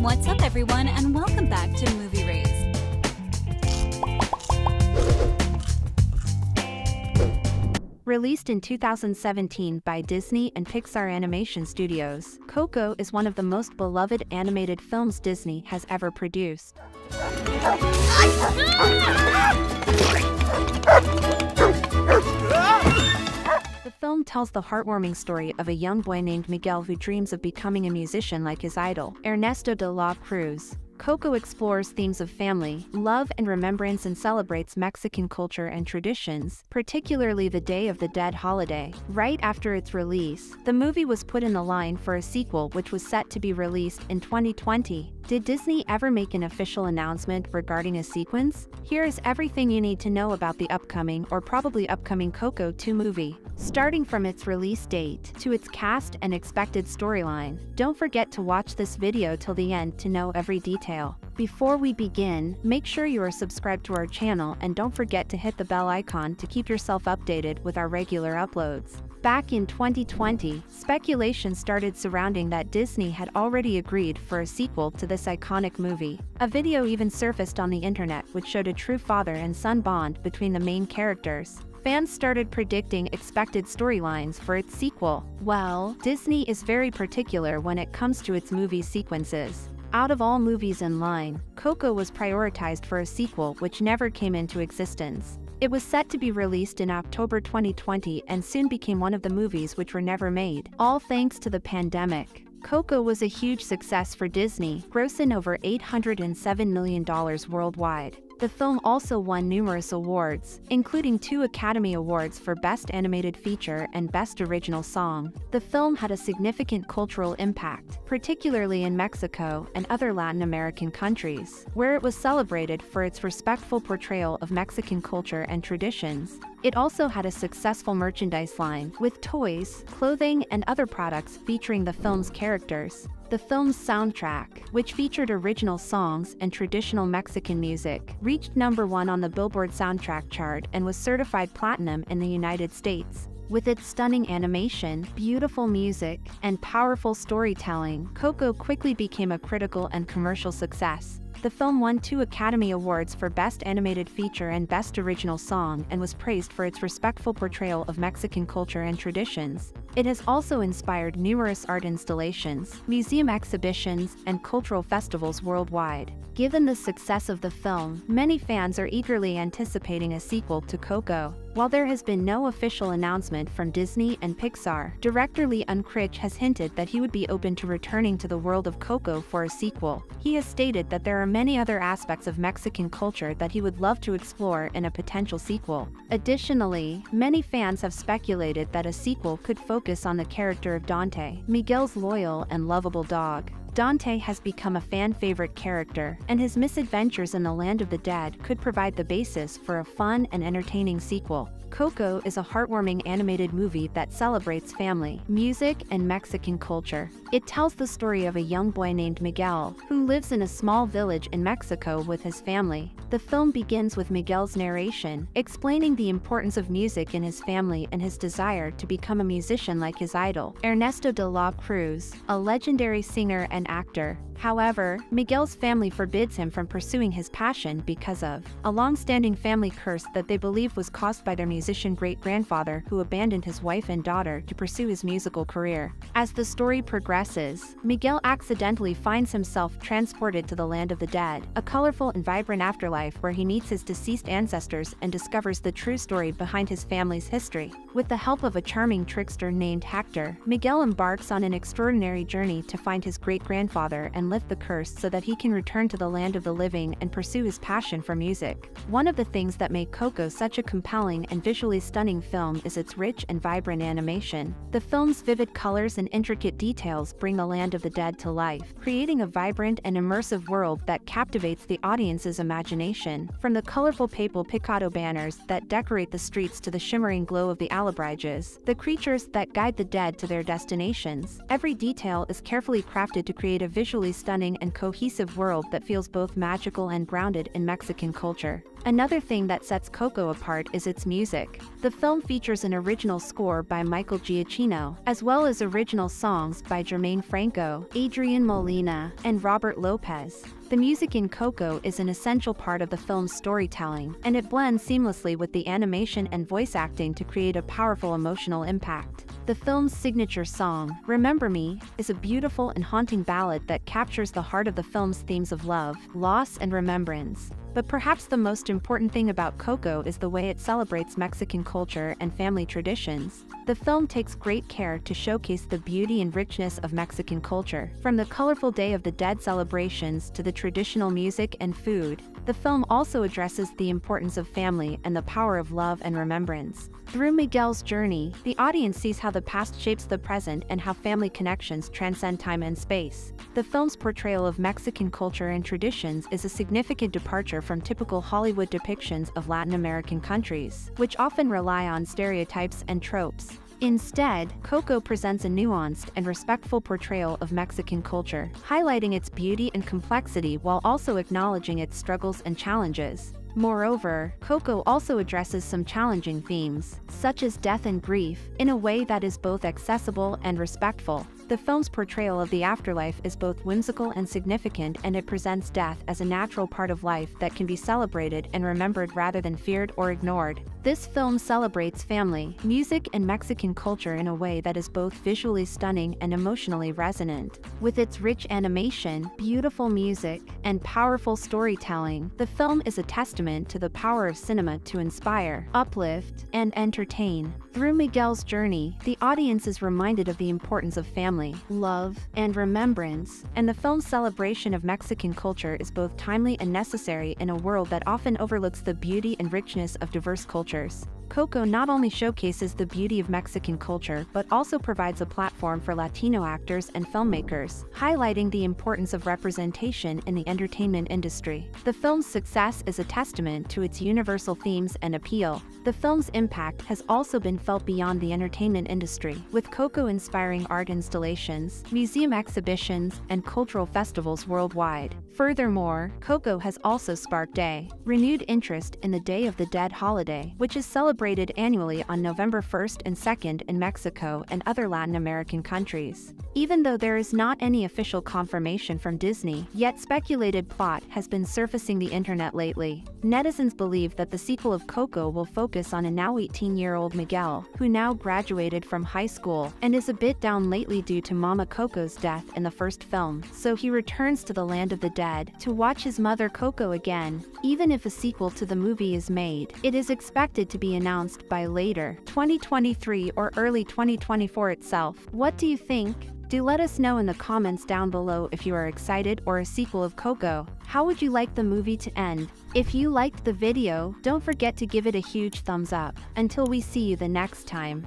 What's up, everyone, and welcome back to Movie Raze. Released in 2017 by Disney and Pixar Animation Studios, Coco is one of the most beloved animated films Disney has ever produced. Ah! Film tells the heartwarming story of a young boy named Miguel who dreams of becoming a musician like his idol, Ernesto de la Cruz. Coco explores themes of family, love, and remembrance and celebrates Mexican culture and traditions, particularly the Day of the Dead holiday. Right after its release, the movie was put in the line for a sequel which was set to be released in 2020. Did Disney ever make an official announcement regarding a sequence? Here is everything you need to know about the upcoming or probably upcoming Coco 2 movie. Starting from its release date to its cast and expected storyline, don't forget to watch this video till the end to know every detail. Before we begin, make sure you are subscribed to our channel and don't forget to hit the bell icon to keep yourself updated with our regular uploads. Back in 2020, speculation started surrounding that Disney had already agreed for a sequel to this iconic movie. A video even surfaced on the internet which showed a true father and son bond between the main characters. Fans started predicting expected storylines for its sequel. Well, Disney is very particular when it comes to its movie sequences. Out of all movies in line, Coco was prioritized for a sequel which never came into existence. It was set to be released in October 2020 and soon became one of the movies which were never made, all thanks to the pandemic. Coco was a huge success for Disney, grossing over $807 million worldwide. The film also won numerous awards, including two Academy Awards for Best Animated Feature and Best Original Song. The film had a significant cultural impact, particularly in Mexico and other Latin American countries, where it was celebrated for its respectful portrayal of Mexican culture and traditions. It also had a successful merchandise line, with toys, clothing, and other products featuring the film's characters. The film's soundtrack, which featured original songs and traditional Mexican music, reached number one on the Billboard soundtrack chart and was certified platinum in the United States. With its stunning animation, beautiful music, and powerful storytelling, Coco quickly became a critical and commercial success. The film won two Academy Awards for Best Animated Feature and Best Original Song and was praised for its respectful portrayal of Mexican culture and traditions. It has also inspired numerous art installations, museum exhibitions, and cultural festivals worldwide. Given the success of the film, many fans are eagerly anticipating a sequel to Coco. While there has been no official announcement from Disney and Pixar, director Lee Unkrich has hinted that he would be open to returning to the world of Coco for a sequel. He has stated that there are many other aspects of Mexican culture that he would love to explore in a potential sequel. Additionally, many fans have speculated that a sequel could focus on the character of Dante, Miguel's loyal and lovable dog. Dante has become a fan favorite character, and his misadventures in the land of the dead could provide the basis for a fun and entertaining sequel. Coco is a heartwarming animated movie that celebrates family, music, and Mexican culture. It tells the story of a young boy named Miguel, who lives in a small village in Mexico with his family. The film begins with Miguel's narration, explaining the importance of music in his family and his desire to become a musician like his idol, Ernesto de la Cruz, a legendary singer and actor. However, Miguel's family forbids him from pursuing his passion because of a long-standing family curse that they believe was caused by their musician great-grandfather who abandoned his wife and daughter to pursue his musical career. As the story progresses, Miguel accidentally finds himself transported to the land of the dead, a colorful and vibrant afterlife where he meets his deceased ancestors and discovers the true story behind his family's history. With the help of a charming trickster named Hector, Miguel embarks on an extraordinary journey to find his great-grandfather and lift the curse so that he can return to the land of the living and pursue his passion for music. One of the things that make Coco such a compelling and visually stunning film is its rich and vibrant animation. The film's vivid colors and intricate details bring the land of the dead to life, creating a vibrant and immersive world that captivates the audience's imagination. From the colorful papel picado banners that decorate the streets to the shimmering glow of the alebrijes, the creatures that guide the dead to their destinations, every detail is carefully crafted to create a visually stunning and cohesive world that feels both magical and grounded in Mexican culture. Another thing that sets Coco apart is its music. The film features an original score by Michael Giacchino, as well as original songs by Germaine Franco, Adrian Molina, and Robert Lopez. The music in Coco is an essential part of the film's storytelling, and it blends seamlessly with the animation and voice acting to create a powerful emotional impact. The film's signature song, Remember Me, is a beautiful and haunting ballad that captures the heart of the film's themes of love, loss, and remembrance. But perhaps the most important thing about Coco is the way it celebrates Mexican culture and family traditions. The film takes great care to showcase the beauty and richness of Mexican culture, from the colorful Day of the Dead celebrations to the traditional music and food. The film also addresses the importance of family and the power of love and remembrance. Through Miguel's journey, the audience sees how the past shapes the present and how family connections transcend time and space. The film's portrayal of Mexican culture and traditions is a significant departure from typical Hollywood depictions of Latin American countries, which often rely on stereotypes and tropes. Instead, Coco presents a nuanced and respectful portrayal of Mexican culture, highlighting its beauty and complexity while also acknowledging its struggles and challenges. Moreover, Coco also addresses some challenging themes, such as death and grief, in a way that is both accessible and respectful. The film's portrayal of the afterlife is both whimsical and significant and it presents death as a natural part of life that can be celebrated and remembered rather than feared or ignored. This film celebrates family, music and Mexican culture in a way that is both visually stunning and emotionally resonant. With its rich animation, beautiful music, and powerful storytelling, the film is a testament to the power of cinema to inspire, uplift, and entertain. Through Miguel's journey, the audience is reminded of the importance of family, love, and remembrance, and the film's celebration of Mexican culture is both timely and necessary in a world that often overlooks the beauty and richness of diverse cultures. Coco not only showcases the beauty of Mexican culture but also provides a platform for Latino actors and filmmakers, highlighting the importance of representation in the entertainment industry. The film's success is a testament to its universal themes and appeal. The film's impact has also been felt beyond the entertainment industry, with Coco inspiring art installations, museum exhibitions, and cultural festivals worldwide. Furthermore, Coco has also sparked a renewed interest in the Day of the Dead holiday, which is celebrated annually on November 1st and 2nd in Mexico and other Latin American countries. Even though there is not any official confirmation from Disney, yet speculated plot has been surfacing the internet lately. Netizens believe that the sequel of Coco will focus on a now 18-year-old Miguel, who now graduated from high school and is a bit down lately due to Mama Coco's death in the first film, so he returns to the land of the dead to watch his mother Coco again. Even if a sequel to the movie is made, it is expected to be announced by later 2023 or early 2024 itself. What do you think? Do let us know in the comments down below if you are excited or a sequel of Coco. How would you like the movie to end? If you liked the video, don't forget to give it a huge thumbs up. Until we see you the next time.